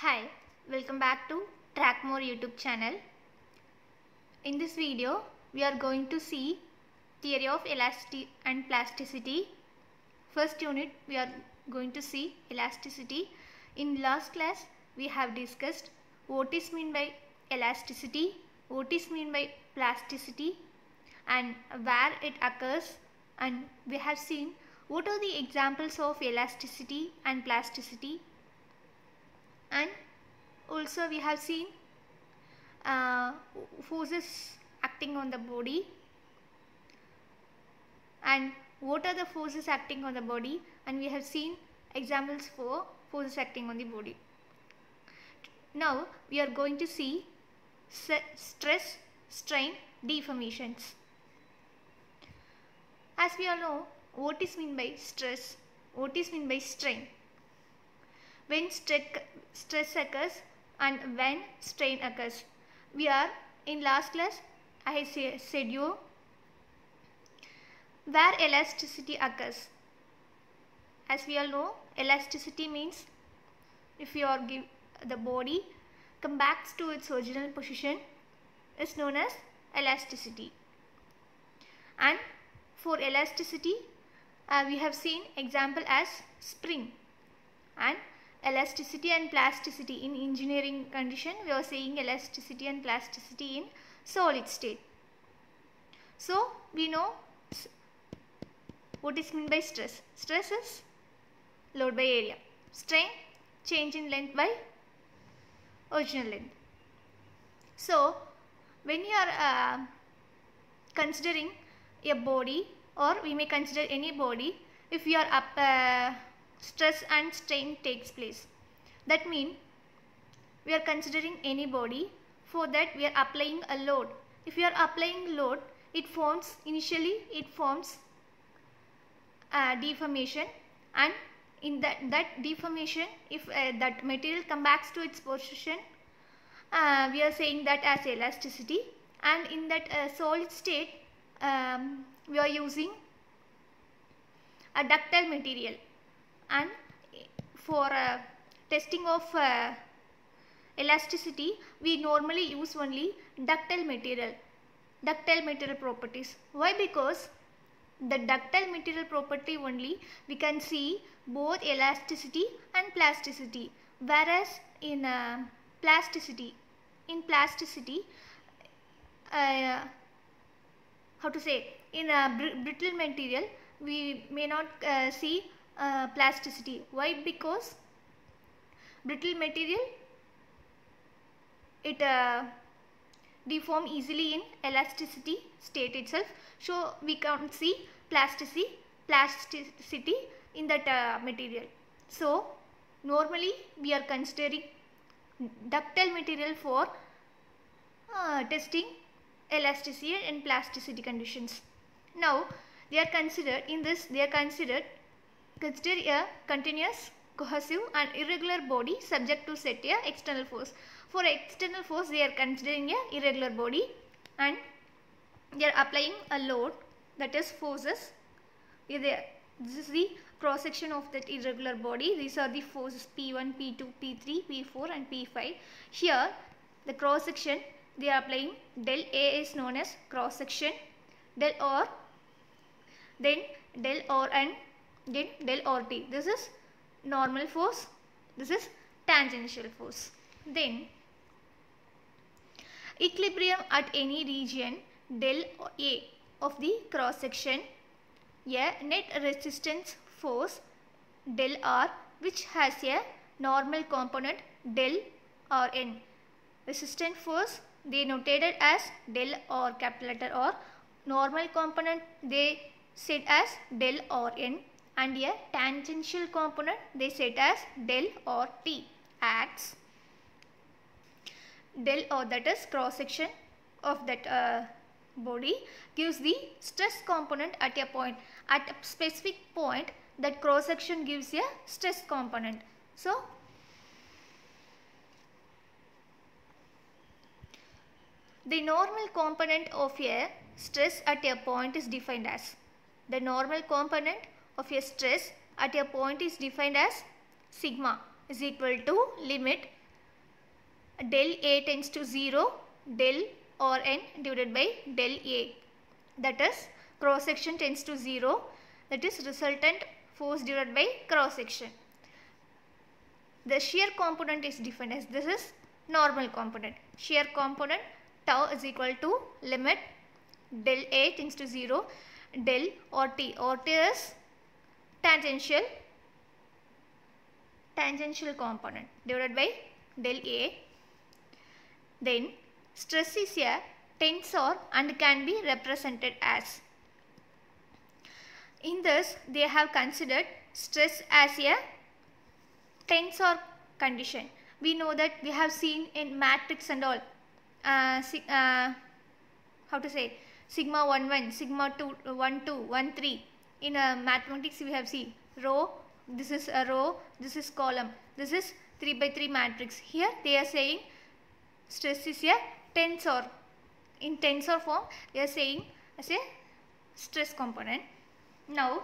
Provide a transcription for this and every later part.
Hi, welcome back to Trackmore YouTube channel. In this video, we are going to see theory of elasticity and plasticity. First unit, we are going to see elasticity. In last class, we have discussed what is mean by elasticity, what is mean by plasticity and where it occurs and we have seen what are the examples of elasticity and plasticity and also we have seen uh, forces acting on the body and what are the forces acting on the body and we have seen examples for forces acting on the body. Now we are going to see stress, strain, deformations. As we all know what is mean by stress, what is mean by strain. When stress occurs and when strain occurs. We are in last class I said you where elasticity occurs. As we all know elasticity means if your give the body come back to its original position is known as elasticity. And for elasticity uh, we have seen example as spring and elasticity and plasticity in engineering condition we are saying elasticity and plasticity in solid state. So we know what is meant by stress. Stress is load by area. Strain change in length by original length. So when you are uh, considering a body or we may consider any body if we are up uh, stress and strain takes place. That means we are considering any body for that we are applying a load. If we are applying load it forms initially it forms a deformation and in that, that deformation if uh, that material comes back to its position uh, we are saying that as elasticity and in that uh, solid state um, we are using a ductile material and for uh, testing of uh, elasticity we normally use only ductile material ductile material properties. Why? Because the ductile material property only we can see both elasticity and plasticity. Whereas in uh, plasticity in plasticity uh, how to say in a br brittle material we may not uh, see uh, plasticity. Why? Because brittle material it uh, deform easily in elasticity state itself. So we can't see plasticity plasticity in that uh, material. So normally we are considering ductile material for uh, testing elasticity and plasticity conditions. Now they are considered in this they are considered Consider a continuous, cohesive and irregular body subject to set a external force. For external force they are considering a irregular body and they are applying a load that is forces. This is the cross section of that irregular body. These are the forces P1, P2, P3, P4 and P5. Here the cross section they are applying del A is known as cross section, del R, then del R and then del or t. This is normal force. This is tangential force. Then equilibrium at any region del A of the cross section a net resistance force del R which has a normal component del Rn. Resistance force they notated as del or capital letter or normal component they said as del Rn and a tangential component they set as del or T acts del or that is cross section of that uh, body gives the stress component at a point. At a specific point that cross section gives a stress component. So the normal component of a stress at a point is defined as. The normal component of a stress at a point is defined as sigma is equal to limit del A tends to 0 del or n divided by del A that is cross section tends to 0 that is resultant force divided by cross section. The shear component is defined as this is normal component. Shear component tau is equal to limit del A tends to 0 del or T or T is tangential tangential component divided by del A. Then stress is a tensor and can be represented as. In this they have considered stress as a tensor condition. We know that we have seen in matrix and all uh, uh, how to say sigma 1 1, sigma 2 1 2, 1 3. In uh, mathematics we have seen row, this is a row, this is column, this is 3 by 3 matrix. Here they are saying stress is a tensor. In tensor form they are saying as a stress component. Now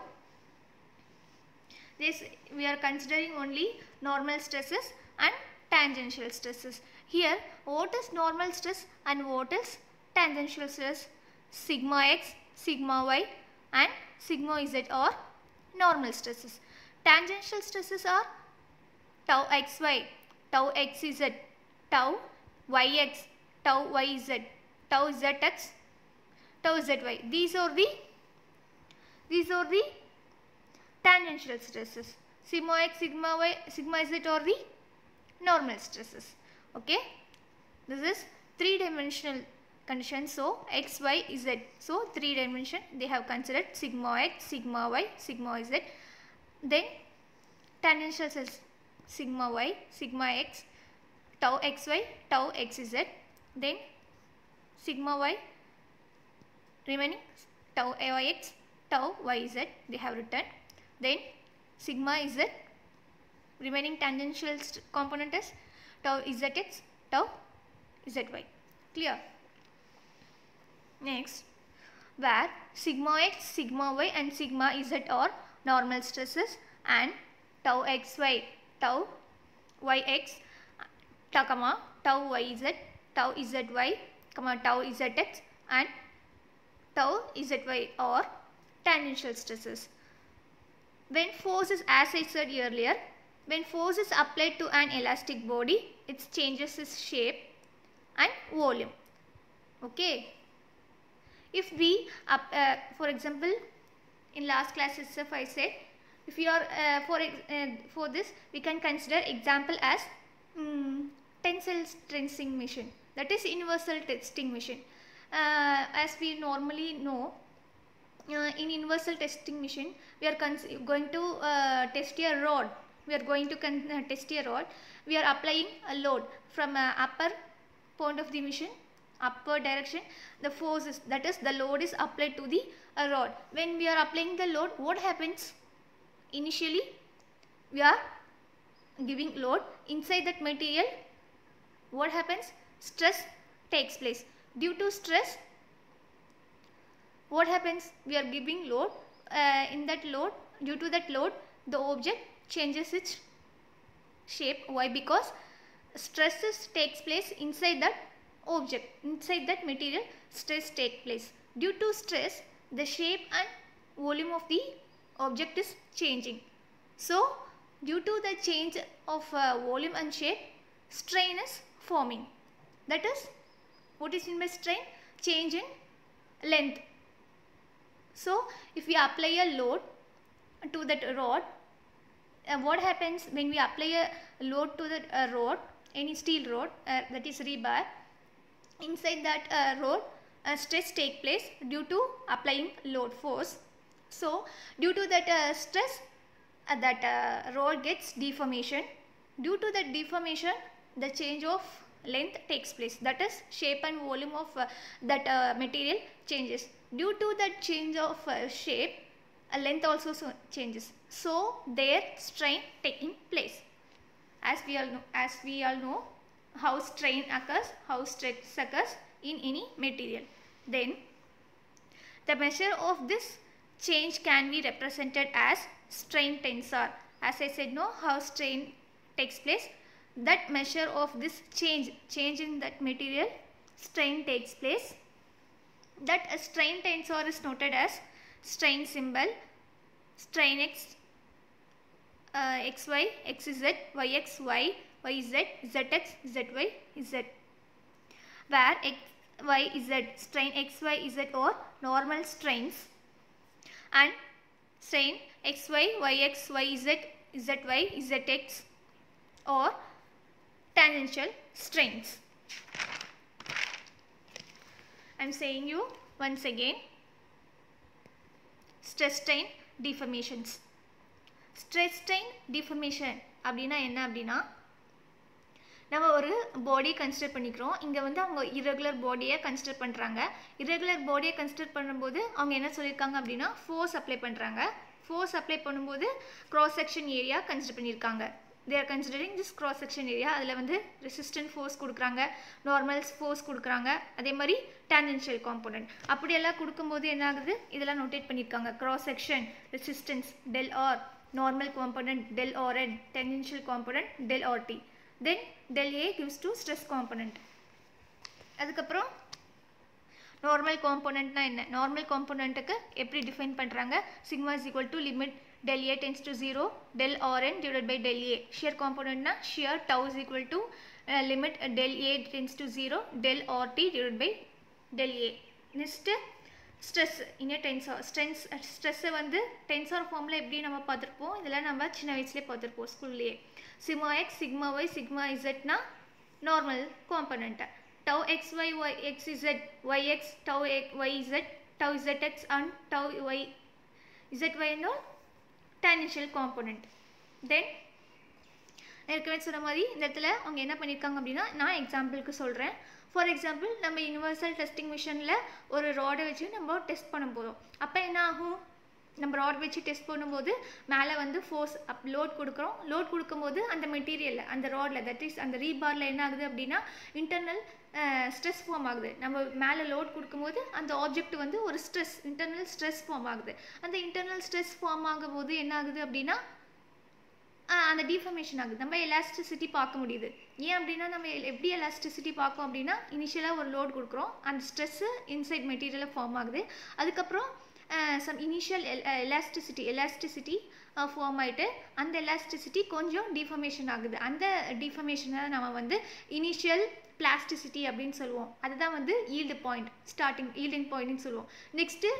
this we are considering only normal stresses and tangential stresses. Here what is normal stress and what is tangential stress? Sigma x, sigma y and sigma z are normal stresses. Tangential stresses are tau xy, tau xz, tau yx, tau yz, tau zx, tau zy. These are the these are the tangential stresses. Sigma x, sigma y, sigma z are the normal stresses. Okay. This is three dimensional condition. So, x, y, z. So, three dimension they have considered sigma x, sigma y, sigma z. Then tangential cells sigma y, sigma x, tau xy, tau xz. Then sigma y remaining tau ayx, tau yz they have written. Then sigma z remaining tangential component is tau zx, tau zy. Clear? Next, where sigma x, sigma y and sigma z are normal stresses and tau xy, tau yx, tau, comma, tau yz, tau zy, comma, tau zx and tau zy are tangential stresses. When force is as I said earlier, when force is applied to an elastic body, it changes its shape and volume. Okay. If we, uh, for example, in last class itself I said, if you are uh, for uh, for this we can consider example as um, tensile strengthening machine. That is universal testing machine. Uh, as we normally know, uh, in universal testing machine we are going to test a rod. We are going to test a rod. We are applying a load from upper point of the machine upper direction the force is that is the load is applied to the uh, rod. When we are applying the load what happens? Initially we are giving load. Inside that material what happens? Stress takes place. Due to stress what happens? We are giving load. Uh, in that load due to that load the object changes its shape. Why? Because stresses takes place inside that object inside that material stress take place. Due to stress the shape and volume of the object is changing. So due to the change of uh, volume and shape strain is forming. That is what is in by strain? Change in length. So if we apply a load to that rod uh, what happens when we apply a load to the uh, rod any steel rod uh, that is rebar inside that uh, uh, stress take place due to applying load force so due to that uh, stress that rod gets deformation due to that deformation the change of length takes place that is shape and volume of that material changes due to that change of shape length also so changes. So there strain taking place. As we all know, as we all know how strain occurs, how stress occurs in any material. Then the measure of this change can be represented as strain tensor. As I said no how strain takes place. that measure of this change change in that material strain takes place that strain tensor is noted as strain symbol strain x uh, xy xz yz zx zy z where x y z strain x y z or normal strains and strain xy yx yz zy zx or tangential strains I am saying you once again stress strain deformations stress strain deformation அப்படின்னா என்ன அப்படின்னா நம்ம ஒரு பாடியை consider பண்ணிக்கிறோம். இங்கே வந்து அவங்க இரகுலர் பாடியை கன்சிடர் பண்ணுறாங்க இரகுலர் பாடியை கன்சிடர் பண்ணும்போது அவங்க என்ன சொல்லியிருக்காங்க அப்படின்னா ஃபோர்ஸ் அப்ளை பண்ணுறாங்க ஃபோர்ஸ் அப்ளை பண்ணும்போது க்ராஸ் செக்ஷன் ஏரியா கன்சிடர் பண்ணியிருக்காங்க. They are considering this cross section area அதில் வந்து ரெசிஸ்டன்ட் ஃபோர்ஸ் கொடுக்குறாங்க. நார்மல் ஃபோர்ஸ் கொடுக்குறாங்க. அதே மாதிரி டேஞ்சென்ஷியல் காம்போனன்ட் அப்படியெல்லாம் கொடுக்கும்போது என்ன ஆகுது? இதெல்லாம் நோட்டேட் பண்ணியிருக்காங்க. Cross section resistance del R normal component del R N tangential component del R T then del A gives to stress component அதுக்கப்புறம் நார்மல் காம்போனன்ட்னா என்ன? நார்மல் காம்போனண்ட்டுக்கு எப்படி டிஃபைன் பண்ணுறாங்க sigma is equal to limit del A tends to 0 del Rn divided by del A. Shear component na shear tau is equal to uh, limit uh, del A tends to 0 del RT divided by del A. Next stress இன்னும் tensor ஸ்ட்ரென்ஸ் ஸ்ட்ரெஸ்ஸை வந்து tensor ஃபார்மில் எப்படி நம்ம பார்த்துருப்போம்? இதெல்லாம் நம்ம சின்ன வயசுலேயே பார்த்துருப்போம் ஸ்கூல்லையே sigma X sigma Y sigma இசட்னா நார்மல் காம்பனண்ட்டை tau xy y xz X Y yz tau zx X and y zy and all tangential component. தென் ஏற்கனவே சொன்ன மாதிரி இந்த இடத்துல அவங்க என்ன பண்ணியிருக்காங்க அப்படின்னா நான் எக்ஸாம்பிளுக்கு சொல்கிறேன் ஃபார் எக்ஸாம்பிள் நம்ம யூனிவர்சல் டெஸ்டிங் மிஷினில் ஒரு ராடை வச்சு நம்ம டெஸ்ட் பண்ண போகிறோம் அப்போ என்ன ஆகும்? நம்ம ராட் வச்சு டெஸ்ட் பண்ணும்போது மேலே வந்து ஃபோர்ஸ் அப் லோட் கொடுக்குறோம். லோட் கொடுக்கும்போது அந்த மெட்டீரியலில் அந்த ராடில் தட் இஸ் அந்த ரீபாரில் என்ன ஆகுது அப்படின்னா இன்டர்னல் ஸ்ட்ரெஸ் ஃபார்ம் ஆகுது. நம்ம மேலே லோட் கொடுக்கும்போது அந்த ஆப்ஜெக்ட் வந்து ஒரு ஸ்ட்ரெஸ் இன்டர்னல் ஸ்ட்ரெஸ் ஃபார்ம் ஆகுது. அந்த இன்டர்னல் ஸ்ட்ரெஸ் ஃபார்ம் ஆகும்போது என்ன ஆகுது அப்படின்னா அந்த டிஃபர்மேஷன் ஆகுது. நம்ம எலாஸ்டிசிட்டி பார்க்க முடியுது. ஏன் அப்படின்னா நம்ம எப்படி எலாஸ்டிசிட்டி பார்க்கோம் அப்படின்னா இனிஷியலாக ஒரு லோட் கொடுக்குறோம். அந்த ஸ்ட்ரெஸ்ஸு இன்சைட் மெட்டீரியலில் ஃபார்ம் ஆகுது. அதுக்கப்புறம் some initial elasticity elasticity form ஆகிட்டு அந்த எலாஸ்டிசிட்டி கொஞ்சம் டிஃபர்மேஷன் ஆகுது. அந்த டிஃபர்மேஷனை நம்ம வந்து இனிஷியல் பிளாஸ்டிசிட்டி அப்படின்னு சொல்லுவோம். அதுதான் வந்து ஈல்டு பாயிண்ட் ஸ்டார்டிங் ஈல்டிங் பாயிண்ட்னு சொல்லுவோம். நெக்ஸ்ட்டு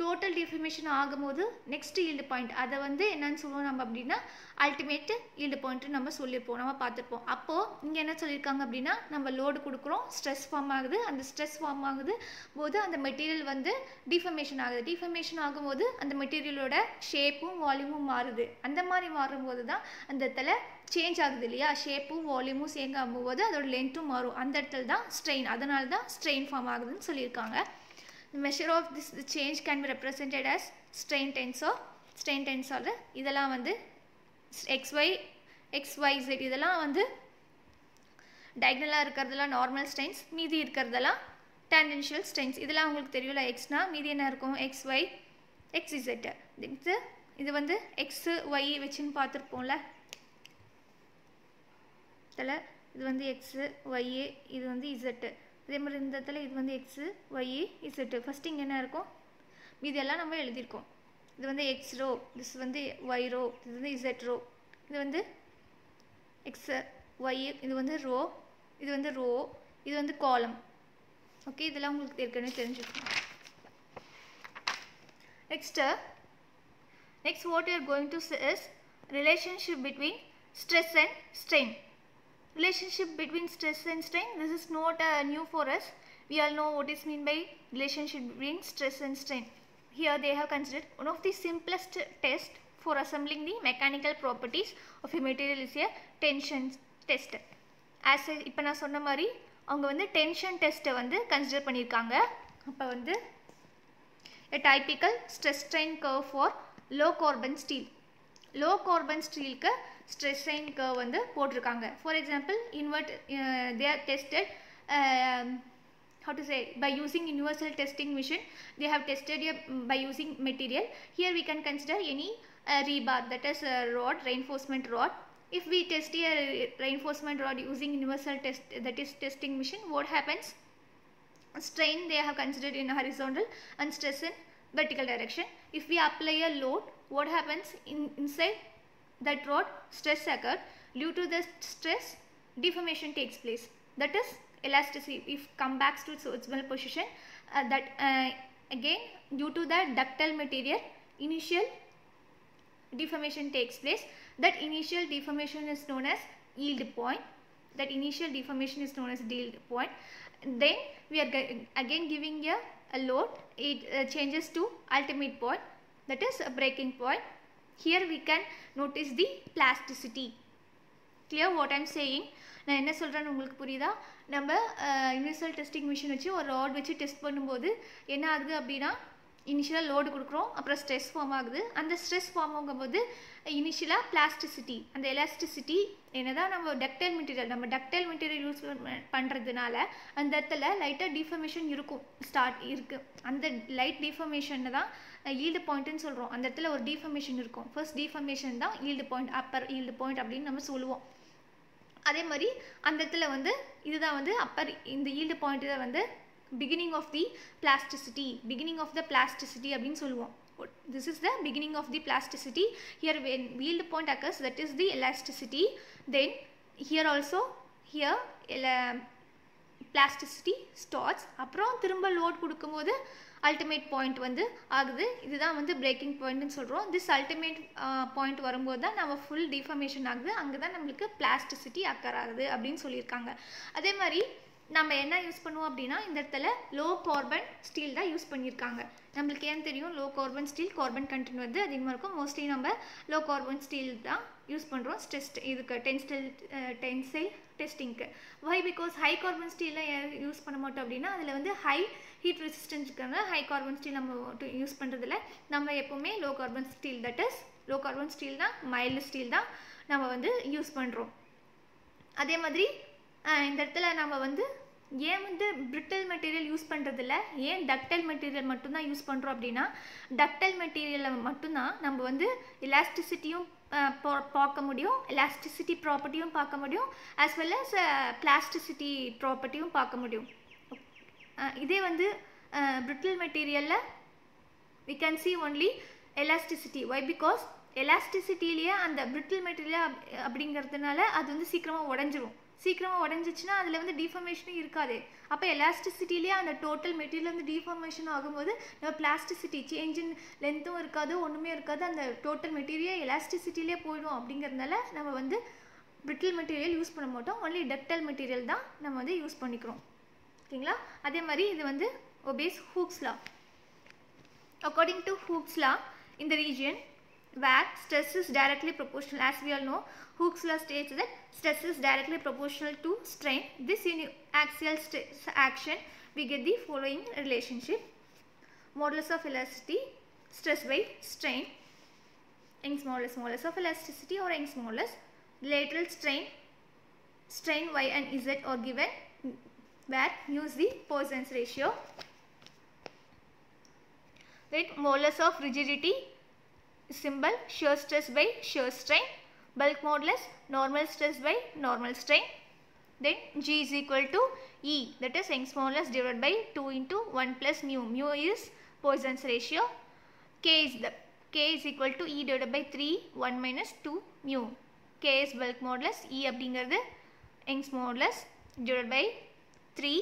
டோட்டல் டிஃபர்மேஷன் ஆகும்போது நெக்ஸ்ட் ஈல்டு பாயிண்ட் அதை வந்து என்னன்னு சொல்லுவோம் நம்ம அப்படின்னா அல்டிமேட் ஈல்டு பாயிண்ட்டு நம்ம சொல்லியிருப்போம் நம்ம பார்த்துருப்போம். அப்போது இங்கே என்ன சொல்லியிருக்காங்க அப்படின்னா நம்ம லோடு கொடுக்குறோம் ஸ்ட்ரெஸ் ஃபார்ம் ஆகுது. அந்த ஸ்ட்ரெஸ் ஃபார்ம் ஆகுது போது அந்த மெட்டீரியல் வந்து டிஃபர்மேஷன் ஆகுது. டிஃபர்மேஷன் ஆகும்போது அந்த மெட்டீரியலோட ஷேப்பும் வால்யூமும் மாறுது. அந்த மாதிரி மாறும்போது தான் அந்த இடத்துல சேஞ்ச் ஆகுது இல்லையா? ஷேப்பும் வால்யூமும் சேஞ்ச் ஆகும்போது அதோட லென்த்தும் மாறும். அந்த இடத்துல தான் ஸ்ட்ரெயின் அதனால தான் ஸ்ட்ரெயின் ஃபார்ம் ஆகுதுன்னு சொல்லியிருக்காங்க. The measure of this the change can be represented as strain tensor. Strain tensor இதெல்லாம் வந்து xy xyz இதெல்லாம் வந்து டயக்னலாக இருக்கிறதெல்லாம் நார்மல் ஸ்ட்ரெயின்ஸ் மீதி இருக்கிறதெல்லாம் டேண்டென்ஷியல் ஸ்ட்ரெயின்ஸ் இதெல்லாம் உங்களுக்கு தெரியல எக்ஸ்னா மீதி என்ன இருக்கும்? எக்ஸ் ஒய் எக்ஸ் இசெட்டு இது இது வந்து எக்ஸு ஒய் வச்சுன்னு பார்த்துருப்போம்ல. இதில் இது வந்து எக்ஸு ஒய்யு இது வந்து இசெட்டு அதே மாதிரி இந்த இடத்துல இது வந்து எக்ஸு ஒய்யு இசட்டு ஃபஸ்ட்டு இங்கே என்ன இருக்கும்? இதெல்லாம் நம்ம எழுதியிருக்கோம். இது வந்து எக்ஸ் ரோ திஸ் வந்து ஒய் ரோ இது வந்து இசட் ரோ இது வந்து எக்ஸ் ஒய் இது வந்து ரோ இது வந்து ரோ இது வந்து காலம் ஓகே இதெல்லாம் உங்களுக்கு ஏற்கனவே தெரிஞ்சுக்கணும். Next next what you're going to is relationship between stress and strain relationship between stress and strain this is not uh, new for us we all know what is mean by relationship between stress and strain here they have considered one of the simplest test for assembling the mechanical properties of a material is a tension test as இப்போ நான் சொன்ன மாதிரி அவங்க வந்து tension டெஸ்ட்டை வந்து consider பண்ணியிருக்காங்க அப்போ வந்து a typical stress strain curve for low carbon steel low carbon ஸ்டீலுக்கு stress strain curve வந்து போட்டிருக்காங்க for example invert they are tested how to say by using universal testing machine they have tested a, by using material here we can consider any uh, rebar that is a rod reinforcement rod if we test a reinforcement rod using universal test that is testing machine what happens strain they have considered in horizontal and stress in vertical direction if we apply a load what happens in inside that rod stress occurred due to the stress deformation takes place. That is elasticity. If come back to its original position uh, that uh, again due to the ductile material initial deformation takes place. That initial deformation is known as yield point. That initial deformation is known as yield point. Then we are again giving a, a load. It uh, changes to ultimate point. That is a breaking point here we can notice the plasticity. Clear what I'm saying? நான் என்ன சொல்கிறேன்னு உங்களுக்கு புரியுதா? நம்ம initial testing machine வச்சு ஒரு rod வச்சு test பண்ணும்போது என்ன ஆகுது அப்படின்னா இனிஷியலாக லோடு கொடுக்குறோம் அப்புறம் ஸ்ட்ரெஸ் ஃபார்ம் ஆகுது. அந்த ஸ்ட்ரெஸ் ஃபார்ம் ஆகும்போது இனிஷியலாக பிளாஸ்டிசிட்டி அந்த எலாஸ்டிசிட்டி என்னதான் நம்ம டக்டைல் மெட்டீரியல் நம்ம டக்டைல் மெட்டீரியல் யூஸ் பண்ணுறதுனால அந்த இடத்துல லைட்டாக டிஃபர்மேஷன் இருக்கும் ஸ்டார்ட் இருக்குது அந்த லைட் டிஃபர்மேஷனை தான் ஈல்டு பாயிண்ட்டுன்னு சொல்கிறோம் அந்த இடத்துல ஒரு டிஃபர்மேஷன் இருக்கும். ஃபர்ஸ்ட் டிஃபர்மேஷன் தான் yield point upper yield point அப்படின்னு நம்ம சொல்லுவோம். அதே மாதிரி அந்த இடத்துல வந்து இதுதான் வந்து அப்பர் இந்த ஈல்டு பாயிண்ட் தான் வந்து beginning of the plasticity beginning of the plasticity அப்படின்னு சொல்லுவோம். This is the beginning of the plasticity. Here when yield point occurs that is the elasticity. Then here also here plasticity starts. அப்புறம் திரும்ப load கொடுக்கும்போது ultimate point வந்து ஆகுது. இதுதான் வந்து braking பாயிண்ட்னு சொல்கிறோம் திஸ் அல்டிமேட் பாயிண்ட் வரும்போது தான் நம்ம ஃபுல் டிஃபர்மேஷன் ஆகுது. அங்கே தான் நம்மளுக்கு பிளாஸ்டிசிட்டி அக்கர் ஆகுது அப்படின்னு சொல்லியிருக்காங்க. அதே மாதிரி நம்ம என்ன யூஸ் பண்ணுவோம் அப்படின்னா இந்த இடத்துல லோ கார்பன் ஸ்டீல் தான் யூஸ் பண்ணியிருக்காங்க. நம்மளுக்கு ஏன் தெரியும்? Low carbon steel carbon content வந்து அதிகமாக இருக்கும். மோஸ்ட்லி நம்ம லோ கார்பன் ஸ்டீல் தான் யூஸ் பண்ணுறோம் ஸ்டெஸ்ட் இதுக்கு டென்ஸ்டைல் டென்சைல் டெஸ்டிங்க்கு வை பிகாஸ் ஹை கார்பன் ஸ்டீலில் யூஸ் பண்ண மாட்டோம் அப்படின்னா அதில் வந்து ஹை ஹீட் ரெசிஸ்டன்ஸ் இருக்கிறது ஹை கார்பன் ஸ்டீல் நம்ம யூஸ் பண்ணுறதில்ல நம்ம எப்போவுமே low carbon steel that is low carbon steel தான் மைல்டு ஸ்டீல் தான் நம்ம வந்து யூஸ் பண்ணுறோம் அதே மாதிரி இந்த இடத்துல நம்ம வந்து ஏன் வந்து பிரிட்டல் மெட்டீரியல் யூஸ் பண்ணுறதில்ல ஏன் டக்டைல் மெட்டீரியல் மட்டும்தான் யூஸ் பண்ணுறோம் அப்படின்னா டக்டைல் மெட்டீரியலில் மட்டும்தான் நம்ம வந்து எலாஸ்டிசிட்டியும் பார்க்க முடியும். எலாஸ்டிசிட்டி ப்ராப்பர்ட்டியும் பார்க்க முடியும். ஆஸ் வெல் அஸ் பிளாஸ்டிசிட்டி ப்ராப்பர்ட்டியும் பார்க்க முடியும். இதே வந்து பிரிட்டில் மெட்டீரியலில் we can see only elasticity why because எலாஸ்டிசிட்டிலேயே அந்த பிரிட்டில் மெட்டீரியல் அப்படிங்கிறதுனால அது வந்து சீக்கிரமாக உடஞ்சிரும். சீக்கிரமாக உடஞ்சிச்சுன்னா அதில் வந்து டிஃபர்மேஷனும் இருக்காது. அப்போ எலாஸ்டிசிட்டிலேயே அந்த டோட்டல் மெட்டீரியல் வந்து டிஃபர்மேஷன் ஆகும்போது நம்ம பிளாஸ்டிசிட்டி சேஞ்சின் லென்த்தும் இருக்காது ஒன்றுமே இருக்காது. அந்த டோட்டல் மெட்டீரியல் எலாஸ்டிசிட்டிலே போயிடும் அப்படிங்கிறதுனால நம்ம வந்து பிரிட்டில் மெட்டீரியல் யூஸ் பண்ண மாட்டோம். ஒன்லி டக்டல் மெட்டீரியல் தான் நம்ம வந்து யூஸ் பண்ணிக்கிறோம். ஓகேங்களா அதே மாதிரி இது வந்து obeys Hooke's law according to Hooke's law இந்த region where stress is directly proportional as we all know. Hooke's law states that stress is directly proportional to strain. This axial stress action we get the following relationship. Modulus of elasticity stress by strain. Young's modulus modulus of elasticity or Young's modulus. Lateral strain strain y and z are given where use the Poisson's ratio. Then modulus of rigidity symbol shear stress by shear strain bulk modulus normal stress by normal strain then g is equal to e that is Young's modulus divided by 2 into 1 plus mu mu is Poisson's ratio k is the k is equal to e divided by 3 1 minus 2 mu k is bulk modulus e அப்படிங்கிறது Young's modulus divided by 3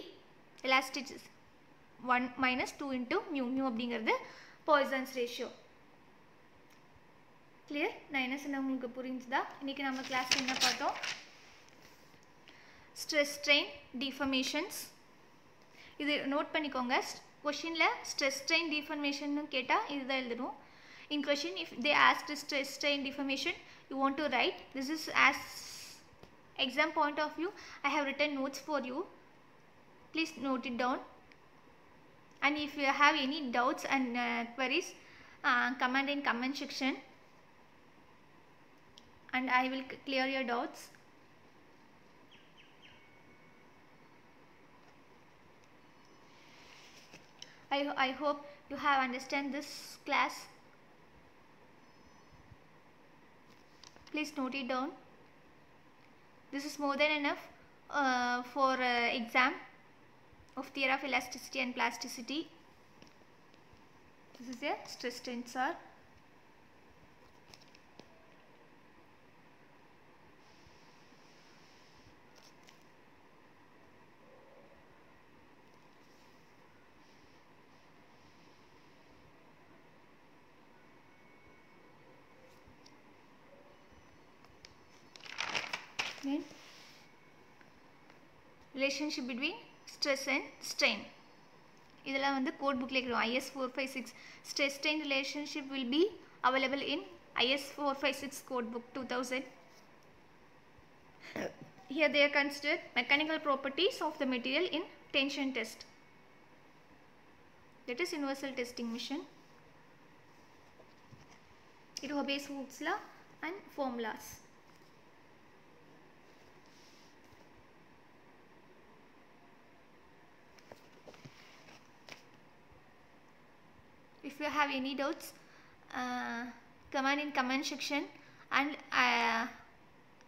elasticity 1 minus 2 into mu mu அப்படிங்கிறது Poisson's ratio clear நான் என்ன சொன்ன உங்களுக்கு புரிஞ்சுதா? இன்றைக்கி நம்ம class என்ன பார்த்தோம்? ஸ்ட்ரெஸ் ஸ்ட்ரெயின் டிஃபர்மேஷன்ஸ் இது நோட் பண்ணிக்கோங்க. கொஷினில் ஸ்ட்ரெஸ் ஸ்ட்ரெயின் டிஃபர்மேஷன் கேட்டால் இதுதான் எழுதணும். In question if they asked stress strain deformation you want to write this is as exam point of view I have written notes for you. Please note it down. And if you have any doubts and uh, queries uh, comment in comment section. And I will clear your doubts. I, I hope you have understand this class. Please note it down. this is more than enough uh, for uh, exam of theory of elasticity and plasticity this is a stress tensor then relationship between stress and strain. This is the code book. IS 456 stress strain relationship will be available in IS 456 code book 2000. Here they are considered mechanical properties of the material in tension test. That is universal testing mission. It obeys Hooke's law and formulas. If you have any doubts, uh, comment in comment section and uh,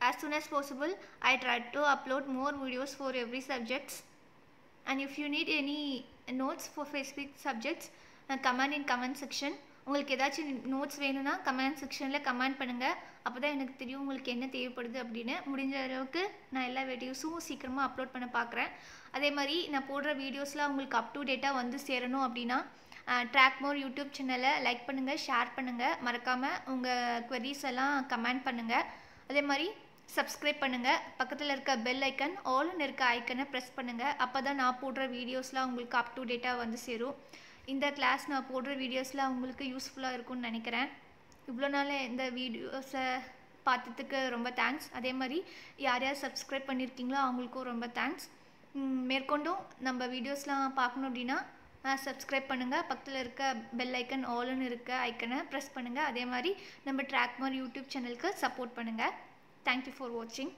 as soon as possible I try to upload more videos for every subjects and if you need any notes for specific subjects uh, comment in comment section உங்களுக்கு ஏதாச்சும் notes வேணும்னா comment செக்ஷனில் comment பண்ணுங்கள் அப்போ தான் எனக்கு தெரியும் உங்களுக்கு என்ன தேவைப்படுது அப்படின்னு முடிஞ்ச அளவுக்கு நான் எல்லா வீடியோஸும் சீக்கிரமாக அப்லோட் பண்ண பார்க்குறேன் அதே மாதிரி நான் போடுற வீடியோஸ்லாம் உங்களுக்கு அப் டு டேட்டாக வந்து சேரணும் அப்படின்னா ட்ராக் மோர் யூடியூப் சேனலை லைக் பண்ணுங்கள் ஷேர் பண்ணுங்கள் மறக்காமல் உங்கள் குவரிஸ் எல்லாம் கமெண்ட் பண்ணுங்கள் அதே மாதிரி சப்ஸ்கிரைப் பண்ணுங்கள் பக்கத்தில் இருக்க பெல் ஐக்கன் ஆல்னு இருக்க ஐக்கனை ப்ரெஸ் பண்ணுங்கள் அப்போ தான் நான் போடுற வீடியோஸ்லாம் உங்களுக்கு அப் டு டேட்டாக வந்து சேரும். இந்த கிளாஸ் நான் போடுற வீடியோஸ்லாம் உங்களுக்கு யூஸ்ஃபுல்லாக இருக்கும்னு நினைக்கிறேன். இவ்வளோ நாள் இந்த வீடியோஸை பார்த்ததுக்கு ரொம்ப தேங்க்ஸ் அதே மாதிரி யார் யார் சப்ஸ்கிரைப் பண்ணியிருக்கீங்களோ அவங்களுக்கும் ரொம்ப தேங்க்ஸ் மேற்கொண்டும் நம்ம வீடியோஸ்லாம் பார்க்கணும் அப்படின்னா சப்ஸ்கிரைப் பண்ணுங்கள் பக்கத்தில் இருக்க பெல் ஐக்கன் ஆல்னு இருக்க ஐக்கனை ப்ரெஸ் பண்ணுங்கள் அதே மாதிரி நம்ம ட்ராக் மாதிரி யூடியூப் சேனலுக்கு சப்போர்ட் பண்ணுங்கள் தேங்க்யூ ஃபார் வாட்சிங்